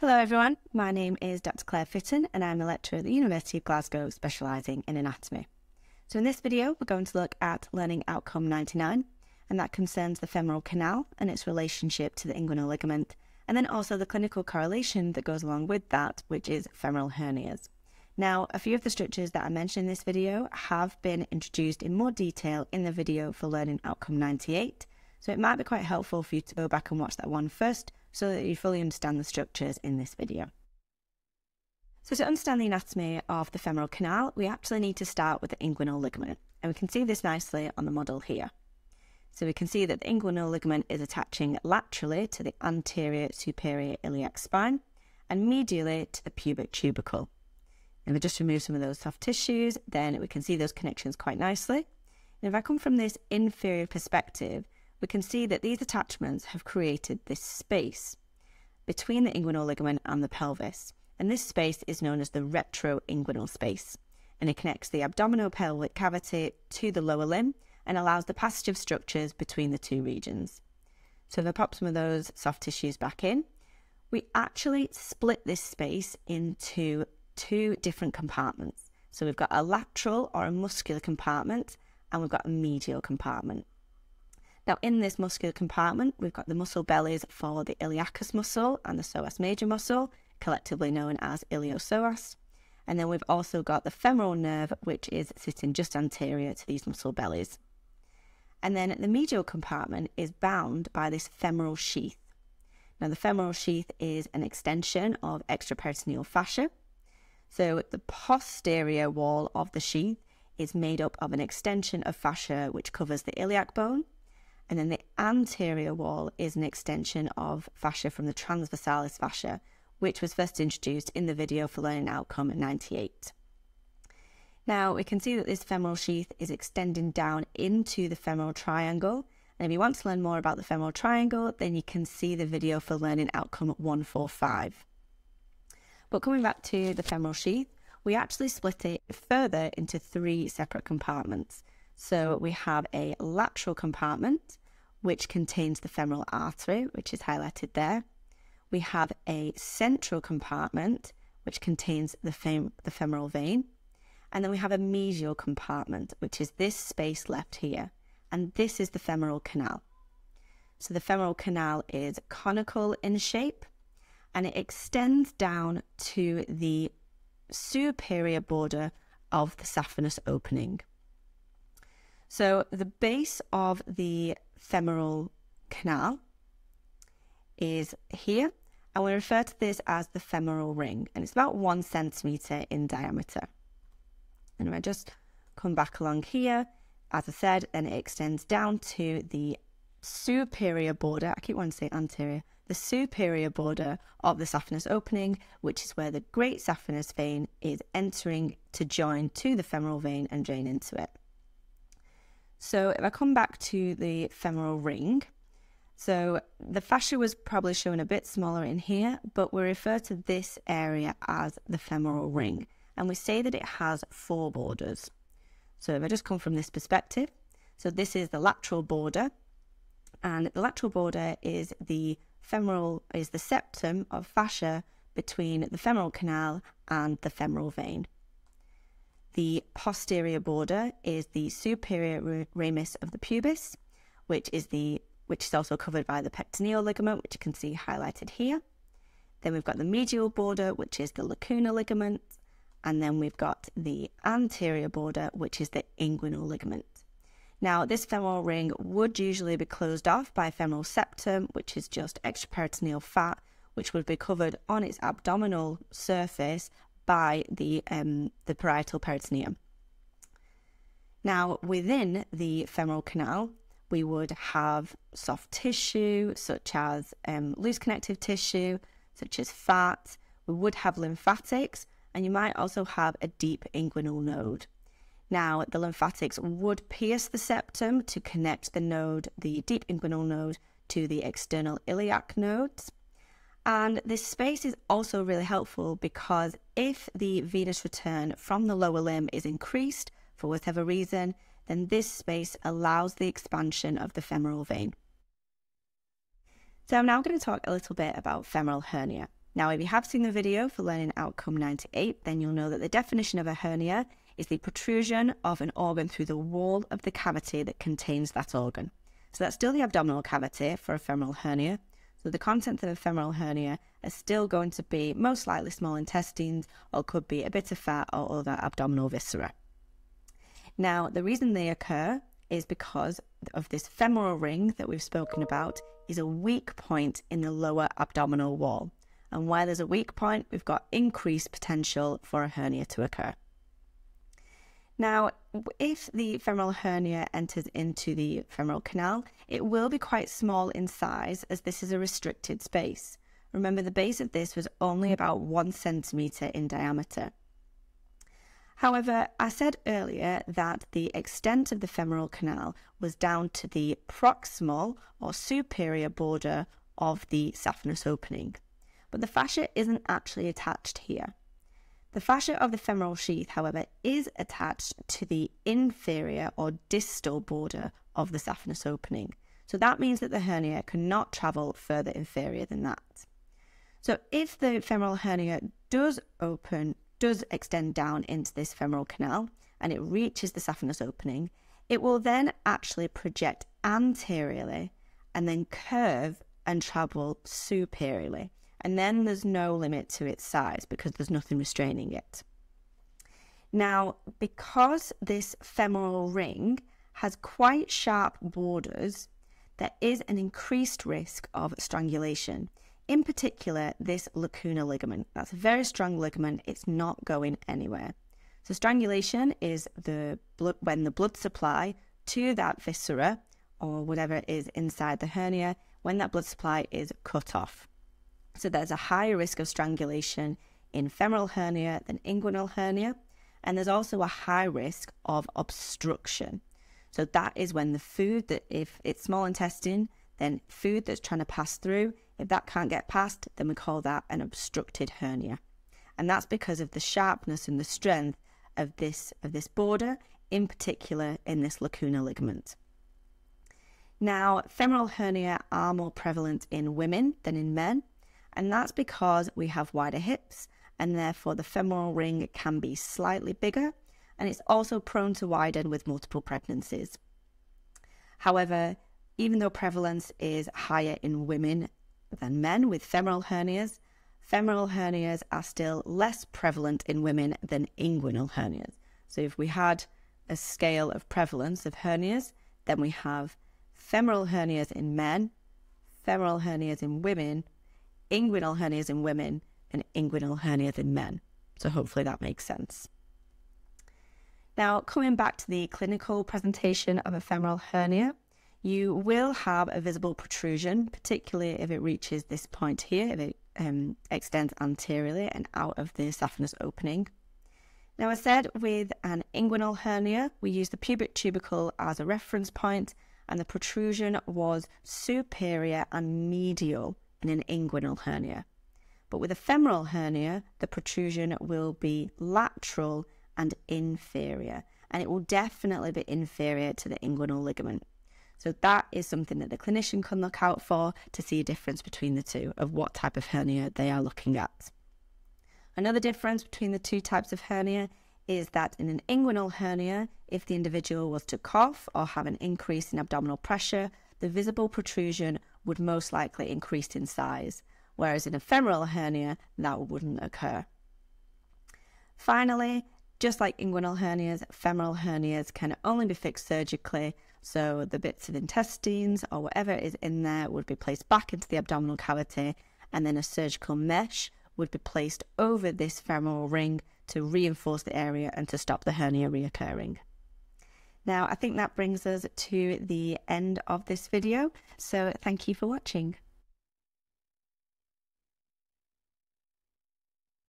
Hello everyone, my name is Dr Claire Fitton and I'm a lecturer at the University of Glasgow specialising in anatomy. So in this video we're going to look at learning outcome 99 and that concerns the femoral canal and its relationship to the inguinal ligament and then also the clinical correlation that goes along with that which is femoral hernias. Now a few of the structures that I mentioned in this video have been introduced in more detail in the video for learning outcome 98 so it might be quite helpful for you to go back and watch that one first so that you fully understand the structures in this video. So to understand the anatomy of the femoral canal, we actually need to start with the inguinal ligament. And we can see this nicely on the model here. So we can see that the inguinal ligament is attaching laterally to the anterior superior iliac spine and medially to the pubic tubercle. And if we just remove some of those soft tissues, then we can see those connections quite nicely. And if I come from this inferior perspective, we can see that these attachments have created this space between the inguinal ligament and the pelvis. And this space is known as the retroinguinal space. And it connects the abdominopelvic cavity to the lower limb and allows the passage of structures between the two regions. So if I pop some of those soft tissues back in, we actually split this space into two different compartments. So we've got a lateral or a muscular compartment and we've got a medial compartment. Now, in this muscular compartment, we've got the muscle bellies for the iliacus muscle and the psoas major muscle, collectively known as iliopsoas. And then we've also got the femoral nerve, which is sitting just anterior to these muscle bellies. And then the medial compartment is bound by this femoral sheath. Now, the femoral sheath is an extension of extraperitoneal fascia. So, the posterior wall of the sheath is made up of an extension of fascia which covers the iliac bone and then the anterior wall is an extension of fascia from the transversalis fascia, which was first introduced in the video for learning outcome 98. Now we can see that this femoral sheath is extending down into the femoral triangle. And if you want to learn more about the femoral triangle, then you can see the video for learning outcome 145. But coming back to the femoral sheath, we actually split it further into three separate compartments. So we have a lateral compartment, which contains the femoral artery, which is highlighted there. We have a central compartment, which contains the, fem- the femoral vein. And then we have a medial compartment, which is this space left here. And this is the femoral canal. So the femoral canal is conical in shape and it extends down to the superior border of the saphenous opening. So the base of the femoral canal is here, and we refer to this as the femoral ring, and it's about one centimeter in diameter. And I just come back along here, as I said, and it extends down to the superior border. I keep wanting to say anterior. The superior border of the saphenous opening, which is where the great saphenous vein is entering to join to the femoral vein and drain into it. So if I come back to the femoral ring, so the fascia was probably shown a bit smaller in here, but we refer to this area as the femoral ring. And we say that it has four borders. So if I just come from this perspective, so this is the lateral border, and the lateral border is the femoral is the septum of fascia between the femoral canal and the femoral vein. The posterior border is the superior ramus of the pubis, which is the which is also covered by the pectineal ligament, which you can see highlighted here. Then we've got the medial border, which is the lacunar ligament, and then we've got the anterior border, which is the inguinal ligament. Now, this femoral ring would usually be closed off by femoral septum, which is just extraperitoneal fat, which would be covered on its abdominal surface by the, um, the parietal peritoneum. Now, within the femoral canal, we would have soft tissue, such as um, loose connective tissue, such as fat. We would have lymphatics, and you might also have a deep inguinal node. Now, the lymphatics would pierce the septum to connect the node, the deep inguinal node, to the external iliac nodes. And this space is also really helpful because if the venous return from the lower limb is increased for whatever reason, then this space allows the expansion of the femoral vein. So I'm now going to talk a little bit about femoral hernia. Now, if you have seen the video for learning outcome 98, then you'll know that the definition of a hernia is the protrusion of an organ through the wall of the cavity that contains that organ. So that's still the abdominal cavity for a femoral hernia. So the contents of a femoral hernia are still going to be most likely small intestines or could be a bit of fat or other abdominal viscera. Now, the reason they occur is because of this femoral ring that we've spoken about is a weak point in the lower abdominal wall. And where there's a weak point, we've got increased potential for a hernia to occur. Now, if the femoral hernia enters into the femoral canal, it will be quite small in size as this is a restricted space. Remember, the base of this was only about one centimetre in diameter. However, I said earlier that the extent of the femoral canal was down to the proximal or superior border of the saphenous opening. But the fascia isn't actually attached here. The fascia of the femoral sheath, however, is attached to the inferior or distal border of the saphenous opening. So that means that the hernia cannot travel further inferior than that. So if the femoral hernia does open does extend down into this femoral canal and it reaches the saphenous opening, it will then actually project anteriorly and then curve and travel superiorly. And then there's no limit to its size because there's nothing restraining it. Now, because this femoral ring has quite sharp borders, there is an increased risk of strangulation in particular, this lacunar ligament. That's a very strong ligament. It's not going anywhere. So strangulation is the blood, when the blood supply to that viscera or whatever is inside the hernia, when that blood supply is cut off. So there's a higher risk of strangulation in femoral hernia than inguinal hernia. And there's also a high risk of obstruction. So that is when the food that, if it's small intestine, then food that's trying to pass through if that can't get past, then we call that an obstructed hernia. And that's because of the sharpness and the strength of this, of this border, in particular in this lacunar ligament. Now, femoral hernia are more prevalent in women than in men, and that's because we have wider hips, and therefore the femoral ring can be slightly bigger, and it's also prone to widen with multiple pregnancies. However, even though prevalence is higher in women than men with femoral hernias, femoral hernias are still less prevalent in women than inguinal hernias. So if we had a scale of prevalence of hernias, then we have femoral hernias in men, femoral hernias in women, inguinal hernias in women, and inguinal hernias in men. So hopefully that makes sense. Now, coming back to the clinical presentation of a femoral hernia, you will have a visible protrusion, particularly if it reaches this point here, if it um, extends anteriorly and out of the saphenous opening. Now, I said with an inguinal hernia, we use the pubic tubercle as a reference point, and the protrusion was superior and medial in an inguinal hernia. But with a femoral hernia, the protrusion will be lateral and inferior, and it will definitely be inferior to the inguinal ligament. So that is something that the clinician can look out for to see a difference between the two of what type of hernia they are looking at. Another difference between the two types of hernia is that in an inguinal hernia, if the individual was to cough or have an increase in abdominal pressure, the visible protrusion would most likely increase in size, whereas in a femoral hernia, that wouldn't occur. Finally, just like inguinal hernias, femoral hernias can only be fixed surgically so the bits of intestines or whatever is in there would be placed back into the abdominal cavity, and then a surgical mesh would be placed over this femoral ring to reinforce the area and to stop the hernia reoccurring. Now, I think that brings us to the end of this video. So thank you for watching.